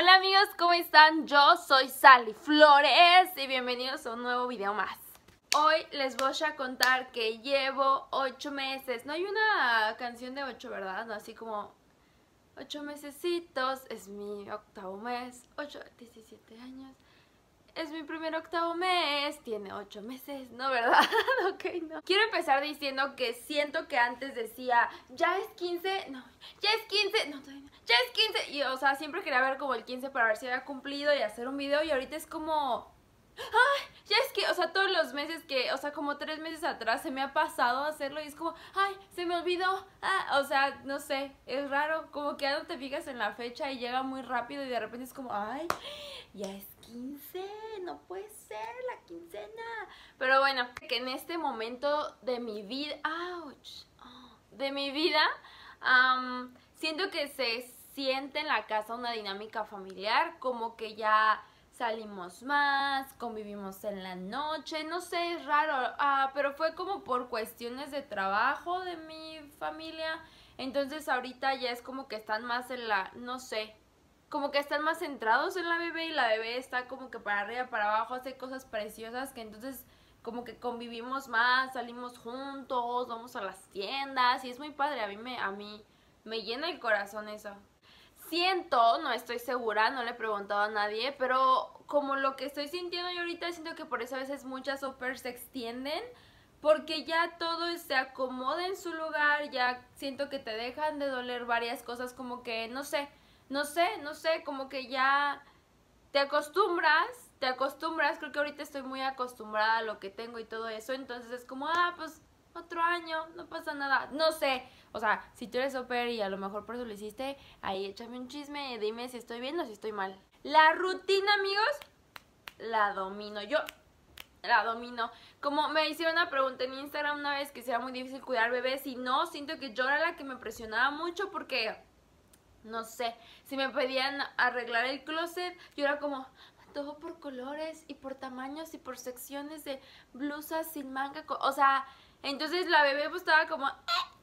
Hola amigos, ¿cómo están? Yo soy Sally Flores y bienvenidos a un nuevo video más. Hoy les voy a contar que llevo 8 meses. No hay una canción de 8, ¿verdad? No, así como 8 mesecitos, es mi octavo mes, 8, 17 años. Es mi primer octavo mes, tiene 8 meses, ¿no, verdad? ok, no. Quiero empezar diciendo que siento que antes decía, ya es 15, no, ya es 15, no, todavía no, ya es 15. Y, o sea, siempre quería ver como el 15 para ver si había cumplido y hacer un video. Y ahorita es como, ay, ya es que, o sea, todos los meses que, o sea, como tres meses atrás se me ha pasado hacerlo y es como, ay, se me olvidó. Ah, o sea, no sé, es raro, como que ya no te fijas en la fecha y llega muy rápido y de repente es como, ay, ya es 15, no puede ser la quincena. Pero bueno, que en este momento de mi vida, ouch, de mi vida, siento que se siente en la casa una dinámica familiar, como que ya salimos más, convivimos en la noche, no sé, es raro, ah, pero fue como por cuestiones de trabajo de mi familia, entonces ahorita ya es como que están más en la, no sé, como que están más centrados en la bebé y la bebé está como que para arriba, para abajo, hace cosas preciosas que entonces como que convivimos más, salimos juntos, vamos a las tiendas y es muy padre, a mí me, a mí me llena el corazón eso siento, no estoy segura, no le he preguntado a nadie, pero como lo que estoy sintiendo yo ahorita, siento que por eso a veces muchas offers se extienden, porque ya todo se acomoda en su lugar, ya siento que te dejan de doler varias cosas, como que, no sé, no sé, no sé, como que ya te acostumbras, te acostumbras, creo que ahorita estoy muy acostumbrada a lo que tengo y todo eso, entonces es como, ah, pues otro año, no pasa nada, no sé, o sea, si tú eres super y a lo mejor por eso lo hiciste, ahí échame un chisme, dime si estoy bien o si estoy mal. La rutina, amigos, la domino. Yo la domino. Como me hicieron una pregunta en Instagram una vez que sea muy difícil cuidar bebés y no, siento que yo era la que me presionaba mucho porque, no sé, si me pedían arreglar el closet, yo era como, todo por colores y por tamaños y por secciones de blusas sin manga, o sea, entonces la bebé pues estaba como, eh",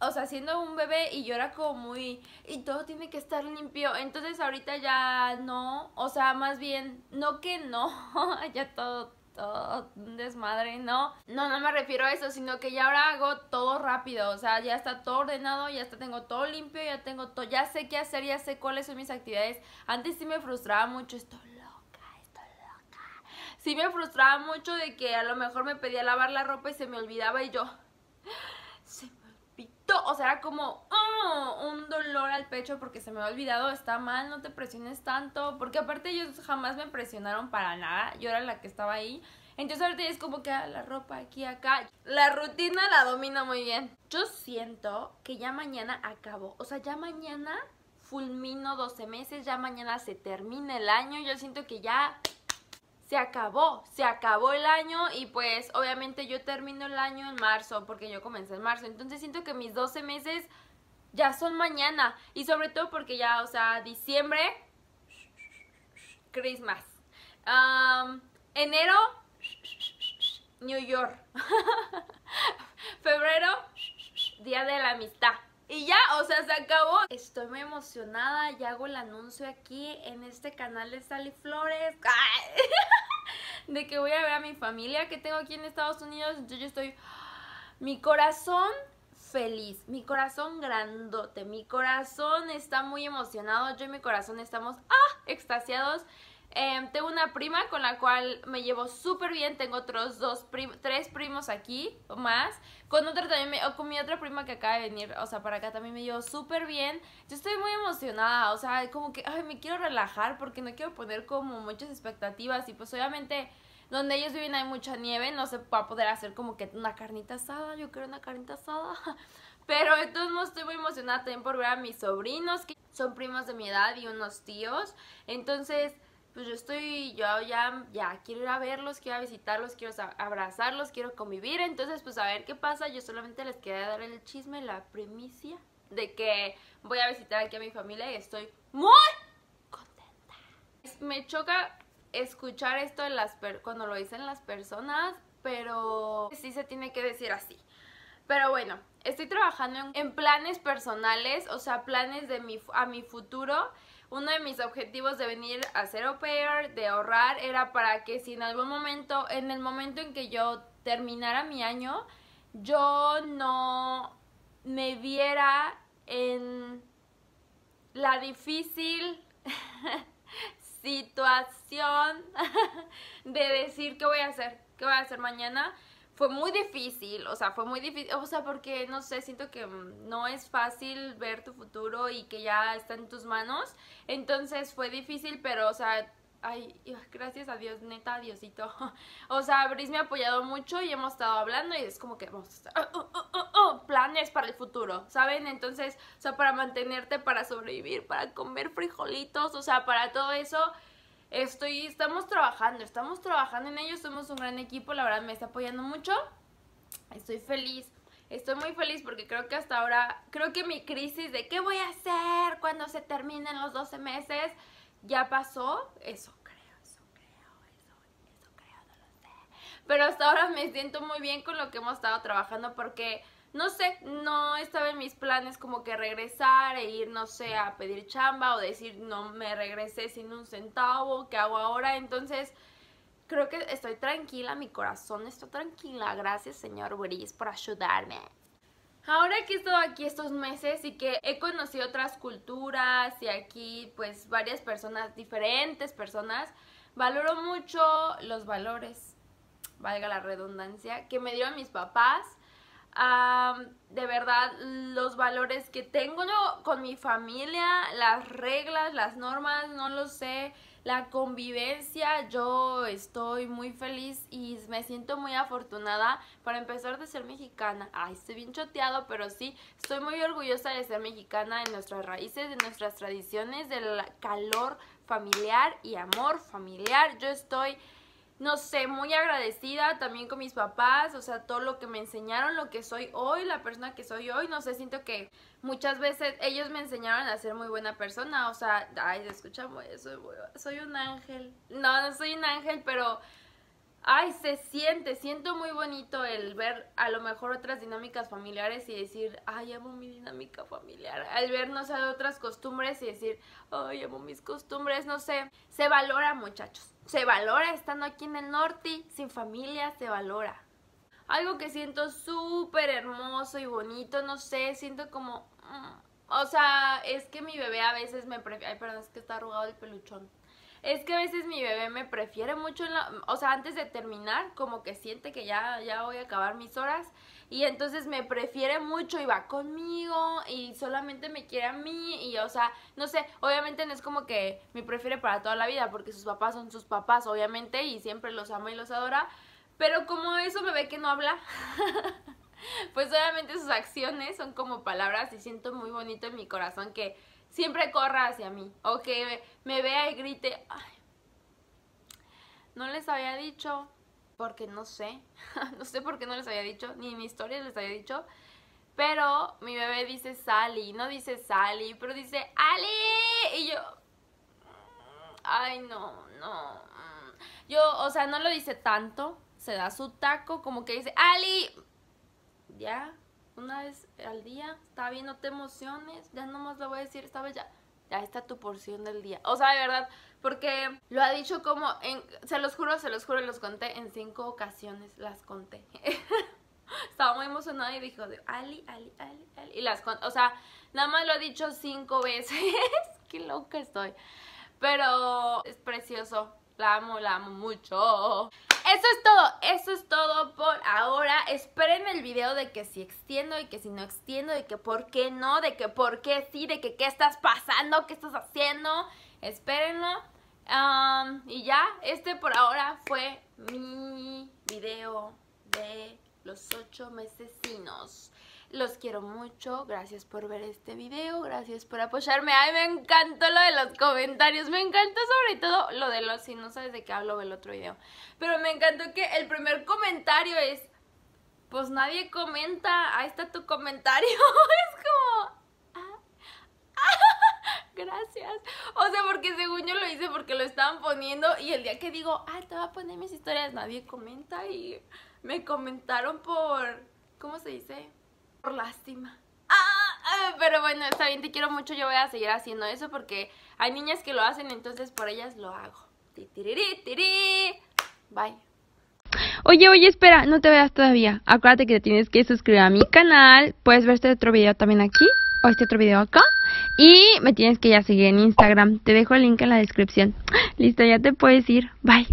o sea, siendo un bebé y yo era como muy, y todo tiene que estar limpio. Entonces ahorita ya no, o sea, más bien, no que no, ya todo, todo un desmadre, no. No, no me refiero a eso, sino que ya ahora hago todo rápido, o sea, ya está todo ordenado, ya está, tengo todo limpio, ya tengo todo, ya sé qué hacer, ya sé cuáles son mis actividades. Antes sí me frustraba mucho esto sí me frustraba mucho de que a lo mejor me pedía lavar la ropa y se me olvidaba y yo, se me olvidó. O sea, era como oh, un dolor al pecho porque se me ha olvidado. Está mal, no te presiones tanto. Porque aparte ellos jamás me presionaron para nada. Yo era la que estaba ahí. Entonces ahorita es como que ah, la ropa aquí, acá. La rutina la domino muy bien. Yo siento que ya mañana acabo. O sea, ya mañana fulmino 12 meses. Ya mañana se termina el año. Yo siento que ya se acabó, se acabó el año y pues obviamente yo termino el año en marzo porque yo comencé en marzo. Entonces siento que mis 12 meses ya son mañana y sobre todo porque ya, o sea, diciembre, Christmas. enero, New York. Febrero, Día de la Amistad. Y ya, o sea, se acabó. Estoy muy emocionada, ya hago el anuncio aquí en este canal de Sally Flores. de que voy a ver a mi familia que tengo aquí en Estados Unidos. Entonces yo estoy... Mi corazón feliz, mi corazón grandote, mi corazón está muy emocionado. Yo y mi corazón estamos ¡ah! extasiados Em, tengo una prima con la cual me llevo súper bien. Tengo otros dos, tres primos aquí o más. Con otra también, me, con mi otra prima que acaba de venir, o sea, para acá también me llevo súper bien. Yo estoy muy emocionada, o sea, como que, ay, me quiero relajar porque no quiero poner como muchas expectativas. Y pues obviamente donde ellos viven hay mucha nieve, no se va a poder hacer como que una carnita asada, yo quiero una carnita asada. Pero de todos estoy muy emocionada también por ver a mis sobrinos, que son primos de mi edad y unos tíos. Entonces, pues yo estoy, yo ya, ya quiero ir a verlos, quiero visitarlos, quiero abrazarlos, quiero convivir, entonces pues a ver qué pasa, yo solamente les quería dar el chisme, la primicia de que voy a visitar aquí a mi familia y estoy muy contenta. Me choca escuchar esto en las cuando lo dicen las personas, pero sí se tiene que decir así. Pero bueno, estoy trabajando en, en planes personales, o sea, planes de mi, a mi futuro uno de mis objetivos de venir a ser au pair, de ahorrar, era para que si en algún momento, en el momento en que yo terminara mi año, yo no me viera en la difícil situación de decir qué voy a hacer, qué voy a hacer mañana. Fue muy difícil, o sea, fue muy difícil, o sea, porque no sé, siento que no es fácil ver tu futuro y que ya está en tus manos. Entonces fue difícil, pero, o sea, Ay, gracias a Dios, neta, Diosito. O sea, Brice me ha apoyado mucho y hemos estado hablando y es como que vamos a oh, oh, oh, planes para el futuro, ¿saben? Entonces, o sea, para mantenerte, para sobrevivir, para comer frijolitos, o sea, para todo eso, estoy, estamos trabajando, estamos trabajando en ello, somos un gran equipo, la verdad me está apoyando mucho. Estoy feliz. Estoy muy feliz porque creo que hasta ahora, creo que mi crisis de qué voy a hacer cuando se terminen los 12 meses, ya pasó, eso creo, eso creo, eso, eso creo, no lo sé. Pero hasta ahora me siento muy bien con lo que hemos estado trabajando porque, no sé, no estaba en mis planes como que regresar e ir, no sé, a pedir chamba o decir no me regresé sin un centavo, ¿qué hago ahora? Entonces, creo que estoy tranquila, mi corazón está tranquila. Gracias, señor Brice, por ayudarme. Ahora que he estado aquí estos meses y que he conocido otras culturas y aquí pues varias personas, diferentes personas, valoro mucho los valores, valga la redundancia, que me dieron mis papás. De verdad, los valores que tengo con mi familia, las reglas, las normas, no lo sé la convivencia, yo estoy muy feliz y me siento muy afortunada para empezar de ser mexicana. Ay, estoy bien choteado, pero sí, estoy muy orgullosa de ser mexicana, de nuestras raíces, de nuestras tradiciones, del calor familiar y amor familiar. Yo estoy no sé, muy agradecida también con mis papás, o sea, todo lo que me enseñaron, lo que soy hoy, la persona que soy hoy, no sé, siento que muchas veces ellos me enseñaron a ser muy buena persona, o sea, ay, se escucha soy, soy un ángel, no, no soy un ángel, pero, ay, se siente, siento muy bonito el ver a lo mejor otras dinámicas familiares y decir, ay, amo mi dinámica familiar, al ver, no sé, otras costumbres y decir, ay, amo mis costumbres, no sé, se valora muchachos se valora estando aquí en el norte, sin familia, se valora. Algo que siento súper hermoso y bonito, no sé, siento como... Mm, o sea, es que mi bebé a veces me. Ay, perdón, es que está arrugado el peluchón. Es que a veces mi bebé me prefiere mucho, en la, o sea, antes de terminar, como que siente que ya, ya voy a acabar mis horas y entonces me prefiere mucho y va conmigo y solamente me quiere a mí y o sea, no sé, obviamente no es como que me prefiere para toda la vida porque sus papás son sus papás obviamente y siempre los ama y los adora, pero como eso me ve que no habla, pues obviamente sus acciones son como palabras y siento muy bonito en mi corazón que siempre corra hacia mí o que me vea y grite, ay, no les había dicho, porque no sé, no sé por qué no les había dicho, ni en mi historia les había dicho, pero mi bebé dice Sally, no dice Sally, pero dice Ali, y yo, ay no, no, mm. yo, o sea, no lo dice tanto, se da su taco, como que dice Ali, ya, una vez al día, está bien, no te emociones, ya nomás lo voy a decir vez ya, ya está tu porción del día, o sea, de verdad, porque lo ha dicho como, en, se los juro, se los juro, los conté en cinco ocasiones, las conté. Estaba muy emocionada y dijo, Ali, Ali, Ali, Ali. Y las o sea, nada más lo ha dicho cinco veces. Qué loca estoy. Pero es precioso. La amo, la amo mucho. Eso es todo, eso es todo por ahora. Esperen el video de que si extiendo y que si no extiendo, de que por qué no, de que por qué sí, de que qué estás pasando, qué estás haciendo. Espérenlo y ya, este por ahora fue mi video de los ocho mesesinos. Los quiero mucho, gracias por ver este video, gracias por apoyarme. Ay, me encantó lo de los comentarios, me encantó sobre todo lo de los, si no sabes de qué hablo, el otro video. Pero me encantó que el primer comentario es, pues nadie comenta, ahí está tu comentario. es como, gracias. O sea, porque según yo lo hice porque lo estaban poniendo y el día que digo, ah, te voy a poner mis historias, nadie comenta y me comentaron por, ¿cómo se dice? Por lástima. ¡Ah! Ah, pero bueno, está bien, te quiero mucho. Yo voy a seguir haciendo eso porque hay niñas que lo hacen, entonces por ellas lo hago. Bye. Oye, oye, espera, no te veas todavía. Acuérdate que te tienes que suscribir a mi canal. Puedes ver este otro video también aquí o este otro video acá. Y me tienes que ya seguir en Instagram. Te dejo el link en la descripción. Listo, ya te puedes ir. Bye.